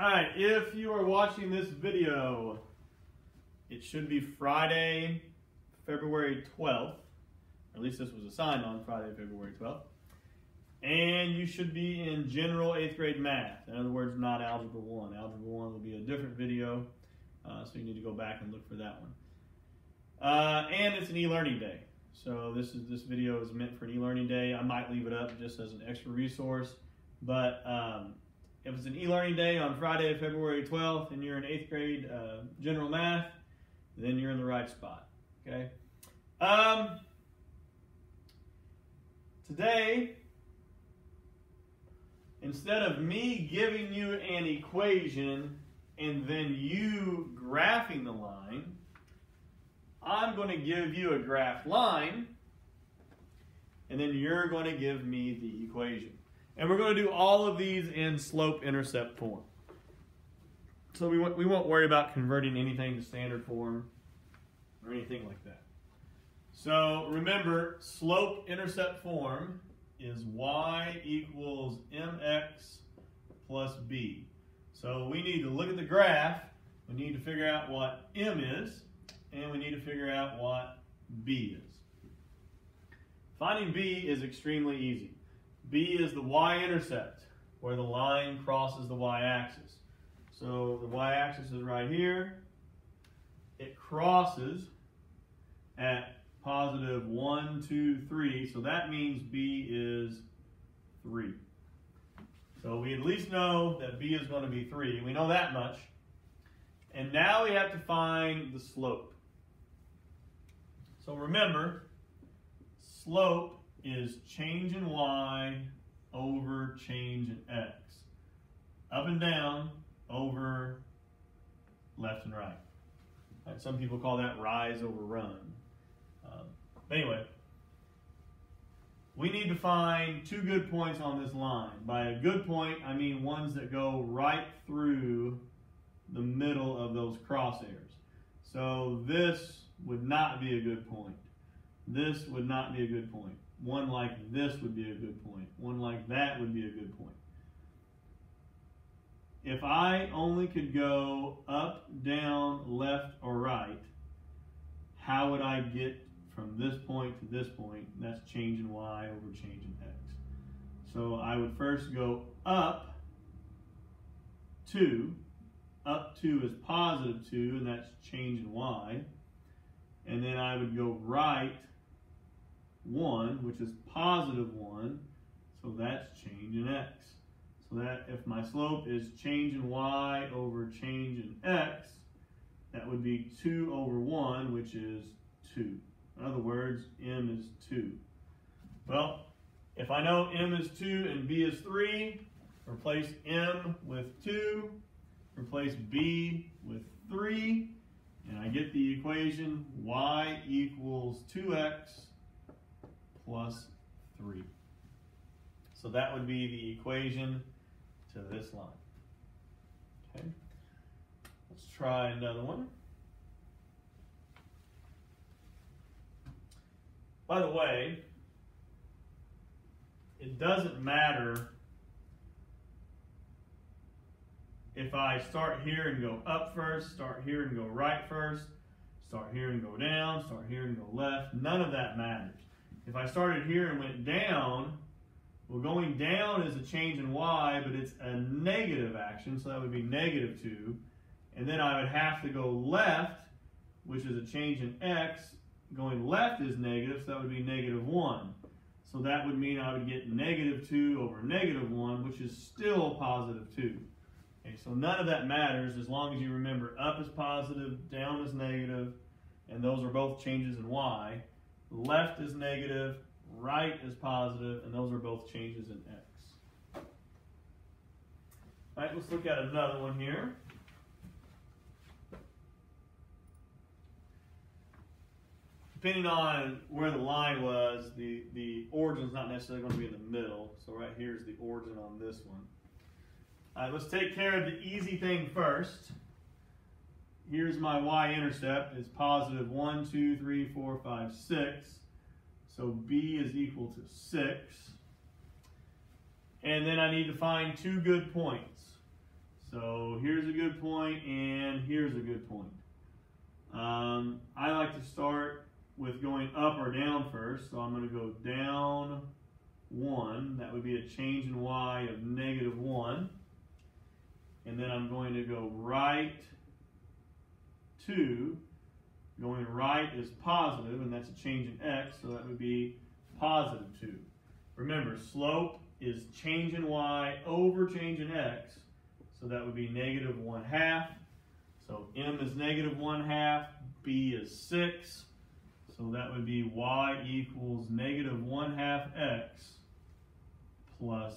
All right, if you are watching this video, it should be Friday, February 12th. Or at least this was assigned on Friday, February 12th. And you should be in general eighth grade math. In other words, not algebra 1. Algebra 1 will be a different video, uh, so you need to go back and look for that one. Uh, and it's an e-learning day. So this is this video is meant for an e-learning day. I might leave it up just as an extra resource, but um, if it's an e-learning day on Friday, February 12th, and you're in eighth grade uh, general math, then you're in the right spot. Okay. Um, today, instead of me giving you an equation and then you graphing the line, I'm going to give you a graph line, and then you're going to give me the equation. And we're going to do all of these in slope-intercept form. So we won't, we won't worry about converting anything to standard form or anything like that. So remember, slope-intercept form is y equals mx plus b. So we need to look at the graph. We need to figure out what m is, and we need to figure out what b is. Finding b is extremely easy. B is the y-intercept, where the line crosses the y-axis. So the y-axis is right here. It crosses at positive 1, 2, 3. So that means b is 3. So we at least know that b is going to be 3. We know that much. And now we have to find the slope. So remember, slope is change in y over change in x. Up and down over left and right. some people call that rise over run. Um, anyway, we need to find two good points on this line. By a good point, I mean ones that go right through the middle of those crosshairs. So this would not be a good point. This would not be a good point. One like this would be a good point. One like that would be a good point. If I only could go up, down, left, or right, how would I get from this point to this point? That's changing y over changing x. So I would first go up 2. Up 2 is positive 2, and that's changing y. And then I would go right 1, which is positive 1. So that's change in x. So that if my slope is change in y over change in x, that would be 2 over 1, which is 2. In other words, m is 2. Well, if I know m is 2 and b is 3, replace m with 2, replace b with 3, and I get the equation y equals 2x plus 3. So that would be the equation to this line. Okay, let's try another one. By the way, it doesn't matter if I start here and go up first, start here and go right first, start here and go down, start here and go left, none of that matters. If I started here and went down, well, going down is a change in y, but it's a negative action, so that would be negative 2. And then I would have to go left, which is a change in x. Going left is negative, so that would be negative 1. So that would mean I would get negative 2 over negative 1, which is still positive 2. Okay, so none of that matters as long as you remember up is positive, down is negative, and those are both changes in y. Left is negative, right is positive, and those are both changes in x. All right, let's look at another one here. Depending on where the line was, the, the origin is not necessarily going to be in the middle. So right here is the origin on this one. All right, let's take care of the easy thing first. Here's my y-intercept. It's positive 1, 2, 3, 4, 5, 6. So b is equal to 6. And then I need to find two good points. So here's a good point, and here's a good point. Um, I like to start with going up or down first. So I'm going to go down 1. That would be a change in y of negative 1. And then I'm going to go right 2. Going right is positive, and that's a change in x, so that would be positive 2. Remember, slope is change in y over change in x, so that would be negative 1 half. So m is negative 1 half, b is 6, so that would be y equals negative 1 half x plus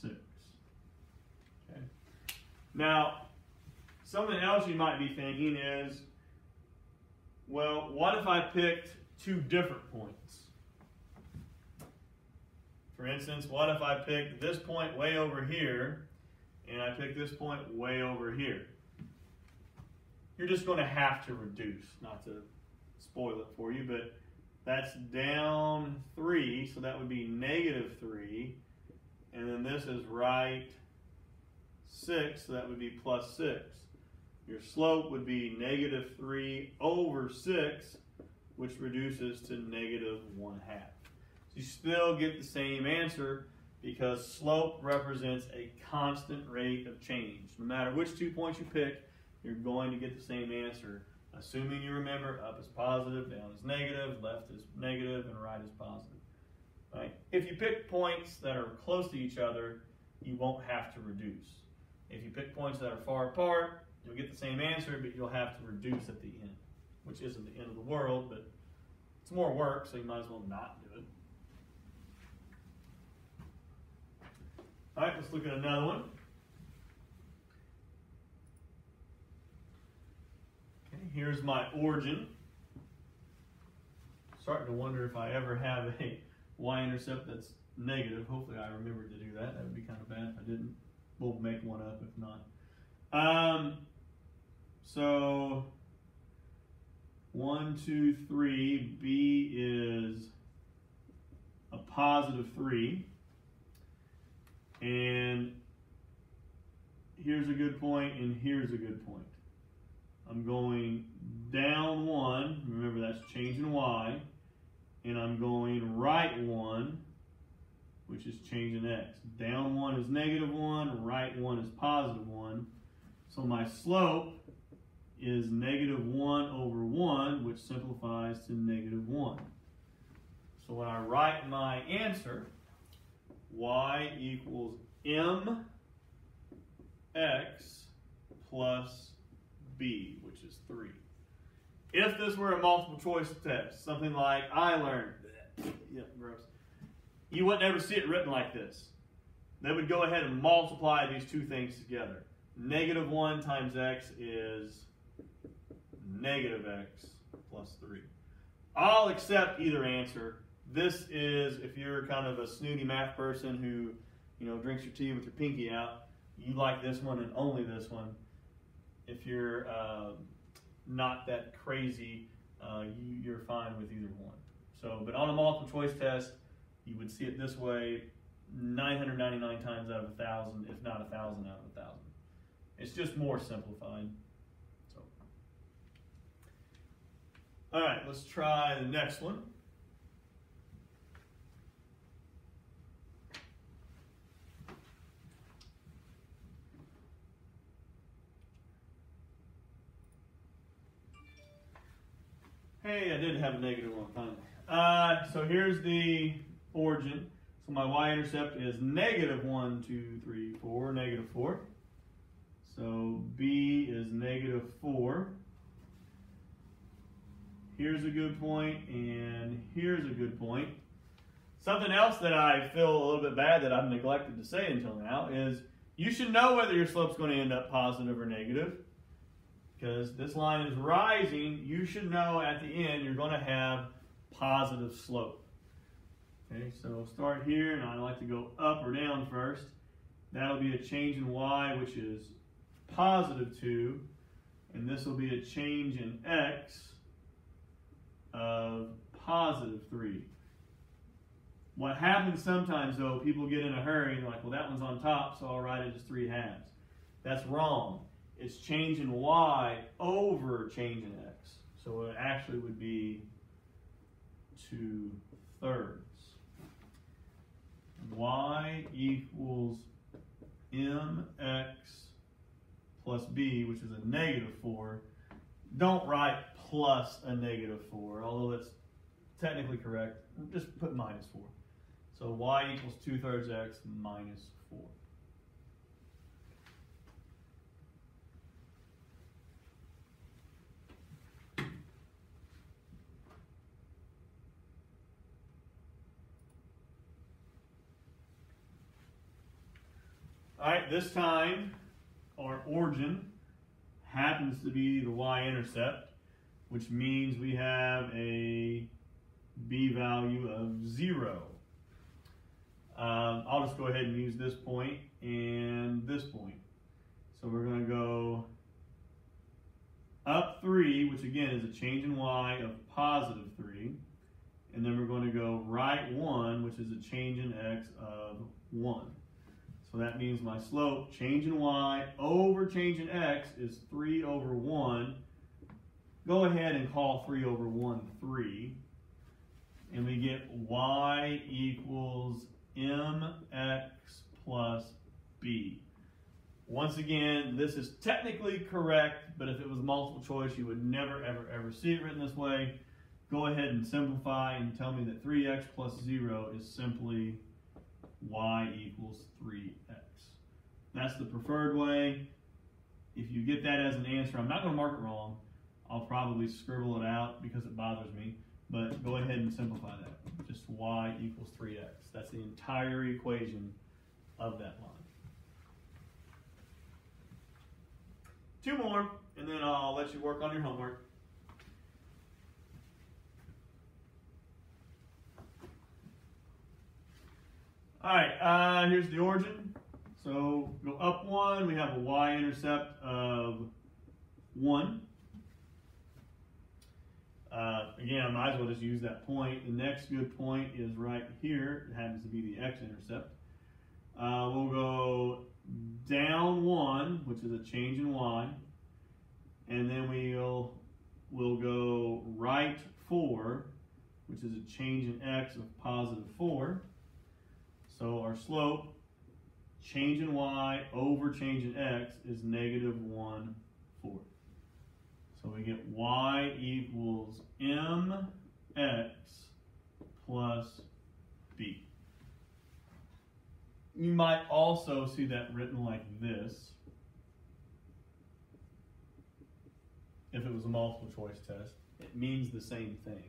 6. Okay. Now, something else you might be thinking is, well, what if I picked two different points? For instance, what if I picked this point way over here, and I pick this point way over here? You're just going to have to reduce, not to spoil it for you, but that's down 3, so that would be negative 3. And then this is right 6, so that would be plus 6. Your slope would be negative 3 over 6, which reduces to negative 1 half. So you still get the same answer because slope represents a constant rate of change. No matter which two points you pick, you're going to get the same answer, assuming you remember up is positive, down is negative, left is negative, and right is positive. Right? If you pick points that are close to each other, you won't have to reduce. If you pick points that are far apart, you'll get the same answer, but you'll have to reduce at the end, which isn't the end of the world, but it's more work, so you might as well not do it. All right, let's look at another one. Okay, here's my origin. Starting to wonder if I ever have a y-intercept that's negative. Hopefully I remember to do that. That would be kind of bad if I didn't. We'll make one up if not. Um, so, one, two, three. B is a positive 3. And here's a good point, and here's a good point. I'm going down 1. Remember, that's changing y and I'm going right 1, which is changing x. Down 1 is negative 1, right 1 is positive 1. So my slope is negative 1 over 1, which simplifies to negative 1. So when I write my answer, y equals m x plus b, which is 3. If this were a multiple choice test, something like I learned, yeah, gross, you would never see it written like this. They would go ahead and multiply these two things together. Negative 1 times x is negative x plus 3. I'll accept either answer. This is, if you're kind of a snooty math person who, you know, drinks your tea with your pinky out, you like this one and only this one. If you're uh, not that crazy, uh, you, you're fine with either one. So, but on a multiple choice test, you would see it this way 999 times out of a thousand, if not a thousand out of a thousand. It's just more simplified. So, all right, let's try the next one. Hey, I did have a negative one finally. Uh, so here's the origin. So my y-intercept is negative 1, 2, 3, 4, negative 4. So B is negative 4. Here's a good point, and here's a good point. Something else that I feel a little bit bad that I've neglected to say until now is you should know whether your slope's going to end up positive or negative because this line is rising, you should know at the end you're going to have positive slope. Okay, so start here, and I like to go up or down first. That'll be a change in y, which is positive 2, and this will be a change in x of positive 3. What happens sometimes, though, people get in a hurry and like, well, that one's on top, so I'll write it as 3 halves. That's wrong. It's changing y over changing x. So it actually would be 2 thirds. y equals mx plus b, which is a negative 4. Don't write plus a negative 4, although that's technically correct. Just put minus 4. So y equals 2 thirds x minus 4. All right, this time our origin happens to be the y-intercept, which means we have a b value of 0. Um, I'll just go ahead and use this point and this point. So we're going to go up 3, which again is a change in y of positive 3. And then we're going to go right 1, which is a change in x of 1. So that means my slope, change in y over change in x, is 3 over 1. Go ahead and call 3 over 1 3. And we get y equals mx plus b. Once again, this is technically correct, but if it was multiple choice, you would never, ever, ever see it written this way. Go ahead and simplify and tell me that 3x plus 0 is simply y equals 3x. That's the preferred way. If you get that as an answer, I'm not going to mark it wrong. I'll probably scribble it out because it bothers me. But go ahead and simplify that. Just y equals 3x. That's the entire equation of that line. Two more, and then I'll let you work on your homework. All right, uh, here's the origin. So go up one, we have a y-intercept of one. Uh, again, I might as well just use that point. The next good point is right here. It happens to be the x-intercept. Uh, we'll go down one, which is a change in y, and then we'll we'll go right four, which is a change in x of positive four. So our slope, change in y over change in x is negative one fourth. So we get y equals mx plus b. You might also see that written like this if it was a multiple choice test. It means the same thing.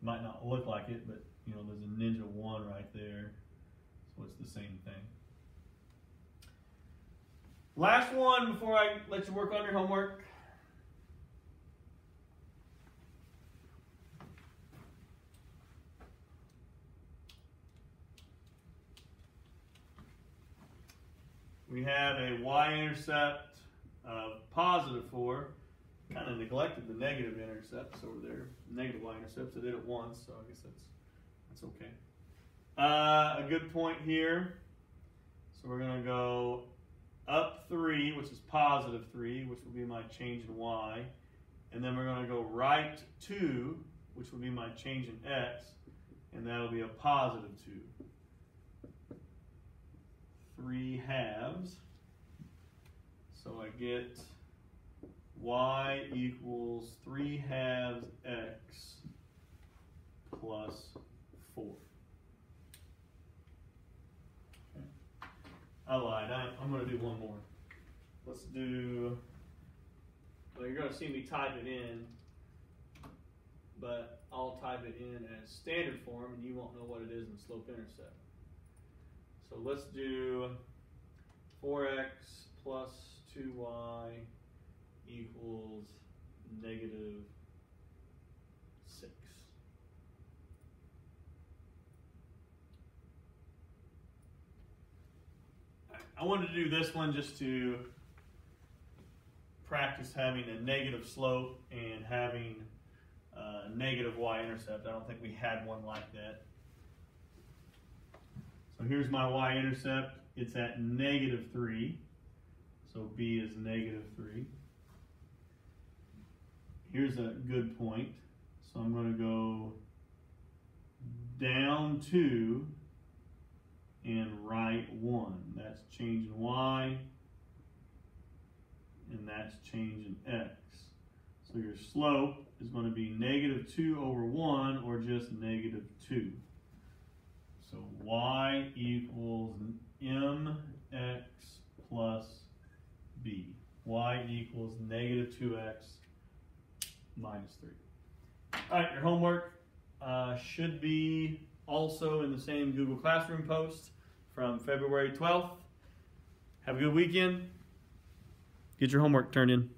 Might not look like it, but you know, there's a ninja one right there. It's the same thing. Last one before I let you work on your homework. We have a y-intercept of positive 4. Kind of neglected the negative intercepts over there. Negative y-intercepts. I did it once, so I guess that's, that's okay. Uh, a good point here. So we're going to go up 3, which is positive 3, which will be my change in y. And then we're going to go right 2, which will be my change in x. And that'll be a positive 2. 3 halves. So I get y equals 3 halves x plus 4. I lied. I, am going to do one more. Let's do. Well, you're going to see me type it in, but I'll type it in as standard form, and you won't know what it is in slope intercept. So let's do 4x plus 2y equals negative 6. I wanted to do this one just to practice having a negative slope and having a negative y-intercept. I don't think we had one like that. So here's my y-intercept. It's at negative 3. So b is negative 3. Here's a good point. So I'm going to go down 2 and right 1. That's changing y, and that's changing x. So your slope is going to be negative 2 over 1, or just negative 2. So y equals mx plus b. y equals negative 2x minus 3. All right, your homework uh, should be also in the same Google Classroom post from February 12th. Have a good weekend. Get your homework turned in.